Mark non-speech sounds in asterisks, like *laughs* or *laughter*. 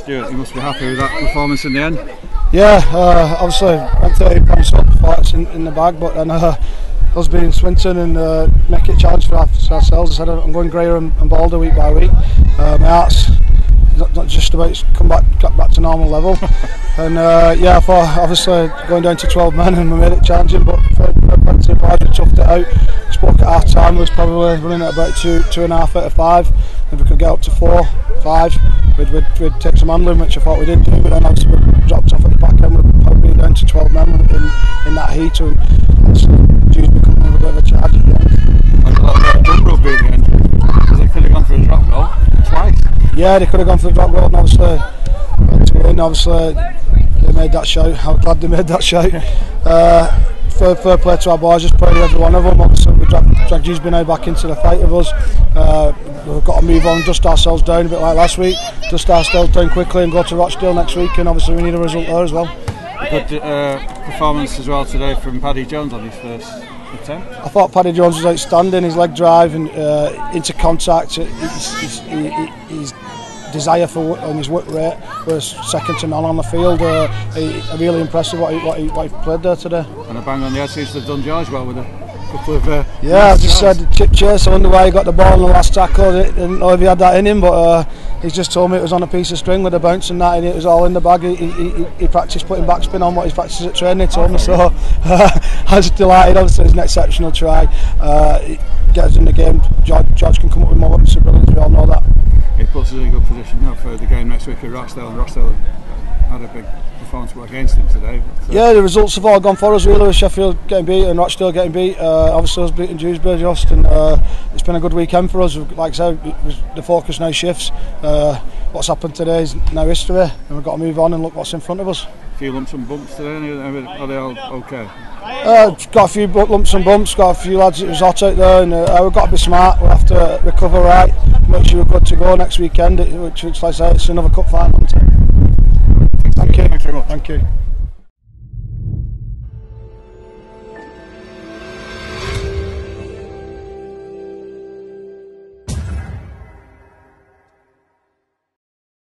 Stuart, you must be happy with that performance in the end. Yeah, uh, obviously went 30 points up, it's in, in the bag, but then uh, us being Swinton and uh, make it a challenge for, ourselves. I said I'm going greyer and, and bolder week by week. Uh, my heart's not, not just about come back, got back to normal level. *laughs* and uh, yeah, I thought obviously going down to 12 men and we made it challenging, but for, for boys we toughed it out. Spoke at half time was probably running at about two, two and a half out of five. If we could get up to four, five, we'd, we'd, we'd take some handling, which I thought we did do. But then we dropped off at the back end. We've probably down to 12 men in, in that heat, and obviously Dewsbury coming with a bit of a charge at the end. And a lot of jump rugby at the end. Because they could have gone for a drop goal twice. Yeah, they could have gone for the drop goal, and obviously, to obviously they made that shout. I'm glad they made that shout. Uh, fair, fair play to our boys, just of every one of them. Obviously, we dragged, dragged now back into the fight with us. Uh, we've got to move on, dust ourselves down a bit like last week, dust ourselves down quickly and go to Rochdale next week. And obviously, we need a result there as well. Good uh, performance as well today from Paddy Jones on his first attempt. I thought Paddy Jones was outstanding. His leg drive and uh, into contact, his, his, his, his desire for and his work rate was second to none on the field. Uh, he, really impressive what he, what, he, what he played there today. And a bang on the head seems to have done George well with a couple of. Uh, yeah, I just said ch Chase on the way he got the ball in the last tackle. I didn't know if he had that in him, but uh, he's just told me it was on a piece of string with a bounce and that, and it was all in the bag. He, he, he, he practiced putting backspin on what he's practiced at training. He told me so. Uh, *laughs* I was delighted. Obviously, it's an exceptional try. Uh, gets in the game. George, George can come up with more weapons of brilliance. We all know that. It puts us in a good position now for the game next week at Rochdale and Rochdale had a big performance against them today. But, uh, yeah, the results have all gone for us really. Sheffield getting beat and Rochdale getting beat. Uh, obviously, us beating Dewsbury just, and uh, it's been a good weekend for us. Like I said, it was the focus now shifts. Uh, what's happened today is now history, and we've got to move on and look what's in front of us. A few lumps and bumps today, are they all okay? Uh, got a few lumps and bumps, got a few lads, it was hot out there, and uh, we've got to be smart, we'll have to recover right, make sure we're good to go next weekend, which, which like I say, it's another cup final. Thanks very much. Thank you.